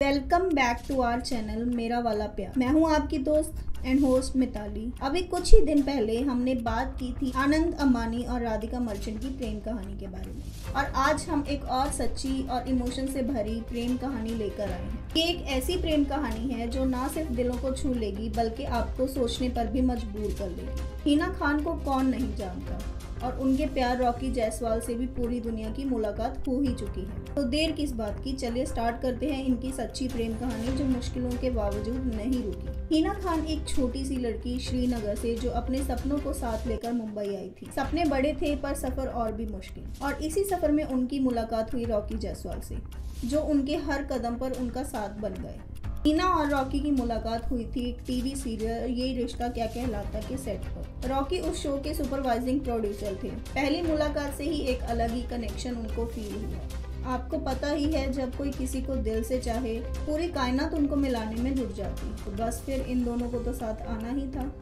Welcome back to our channel, मेरा वाला प्यार। मैं हूँ आपकी दोस्त एंड होस्ट मिताली। अभी कुछ ही दिन पहले हमने बात की थी आनंद अम्बानी और राधिका मर्चेंट की प्रेम कहानी के बारे में। और आज हम एक और सच्ची और इमोशन से भरी प्रेम कहानी लेकर आए हैं। ये एक ऐसी प्रेम कहानी है जो ना सिर्फ़ दिलों को छू लेगी, बल्कि आपको सोचने पर भी मजबूर कर देगी। हिना खान को कौन नहीं जानता? और उनके प्यार रॉकी जायसवाल से भी पूरी दुनिया की मुलाकात हो ही चुकी है। तो देर किस बात की? चलिए स्टार्ट करते हैं इनकी सच्ची प्रेम कहानी जो मुश्किलों के बावजूद नहीं रुकी। हिना खान एक छोटी सी लड़की श्रीनगर से जो अपने सपनों को साथ लेकर मुंबई आई थी। सपने बड़े थे पर सफ़र और भी मुश्किल। और इसी सफ़र में उनकी मुलाकात हुई रॉकी जायसवाल से, जो उनके हर कदम पर उनका साथ बन गए। हीना और रॉकी की मुलाकात हुई थी एक टीवी सीरियल, ये रिश्ता क्या कहलाता के सेट पर। रॉकी उस शो के सुपरवाइजिंग प्रोड्यूसर थे। पहली मुलाकात से ही एक अलग ही कनेक्शन उनको फील हुआ। आपको पता ही है, जब कोई किसी को दिल से चाहे, पूरी कायनात उनको मिलाने में जुट जाती। तो बस फिर इन दोनों को तो साथ आना ही था।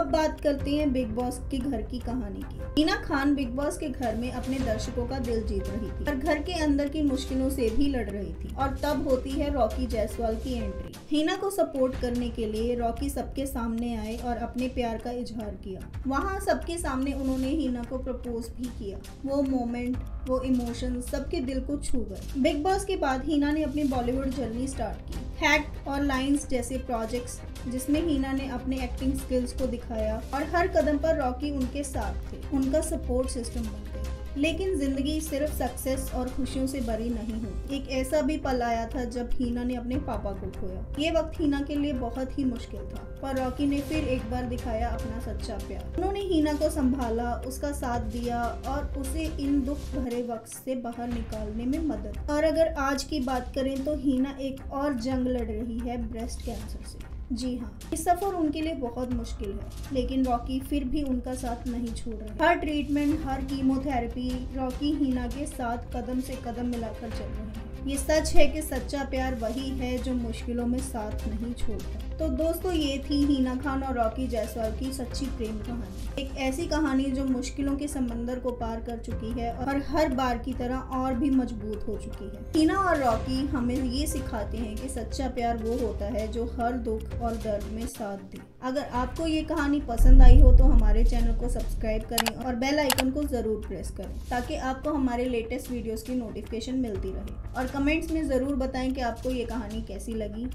अब बात करते हैं बिग बॉस के घर की कहानी की। हीना खान बिग बॉस के घर में अपने दर्शकों का दिल जीत रही थी और घर के अंदर की मुश्किलों से भी लड़ रही थी और तब होती है रॉकी जायसवाल की एंट्री हीना को सपोर्ट करने के लिए रॉकी सबके सामने आए और अपने प्यार का इजहार किया। वहाँ सबके सामने उन्होंने हीना को प्रपोज भी किया। वो मोमेंट वो इमोशन सबके दिल को छू गए। बिग बॉस के बाद हीना ने अपनी बॉलीवुड जर्नी स्टार्ट की। हैक्ट और लाइंस जैसे प्रोजेक्ट्स, जिसमें हीना ने अपने एक्टिंग स्किल्स को दिखाया और हर कदम पर रॉकी उनके साथ थे। उनका सपोर्ट सिस्टम बन गया लेकिन ज़िंदगी सिर्फ़ सक्सेस और खुशियों से भरी नहीं हुई एक ऐसा भी पल आया था जब हीना ने अपने पापा को खोया। ये वक्त हीना के लिए बहुत ही मुश्किल था, पर रॉकी ने फिर एक बार दिखाया अपना सच्चा प्यार। उन्होंने हीना को संभाला, उसका साथ दिया और उसे इन दुख भरे वक्त से बाहर निकालने में मदद। और अगर आज की बात करें तो हीना एक और जंग लड़ रही है ब्रेस्ट कैंसर से। जी हाँ। ये सफ़र उनके लिए बहुत मुश्किल है, लेकिन रॉकी फिर भी उनका साथ नहीं छोड़ रहा। हर ट्रीटमेंट हर कीमोथेरेपी रॉकी हीना के साथ कदम से कदम मिलाकर चल रहे हैं। ये सच है कि सच्चा प्यार वही है जो मुश्किलों में साथ नहीं छोड़ता। तो दोस्तों, ये थी हीना खान और रॉकी जायसवाल की सच्ची प्रेम कहानी। एक ऐसी कहानी जो मुश्किलों के समंदर को पार कर चुकी है और हर बार की तरह और भी मज़बूत हो चुकी है। हीना और रॉकी हमें ये सिखाते हैं कि सच्चा प्यार वो होता है जो हर दुख और दर्द में साथ दे। अगर आपको ये कहानी पसंद आई हो तो हमारे चैनल को सब्सक्राइब करें और बेल आइकन को ज़रूर प्रेस करें ताकि आपको हमारे लेटेस्ट वीडियोस की नोटिफिकेशन मिलती रहे। और कमेंट्स में ज़रूर बताएँ कि आपको ये कहानी कैसी लगी।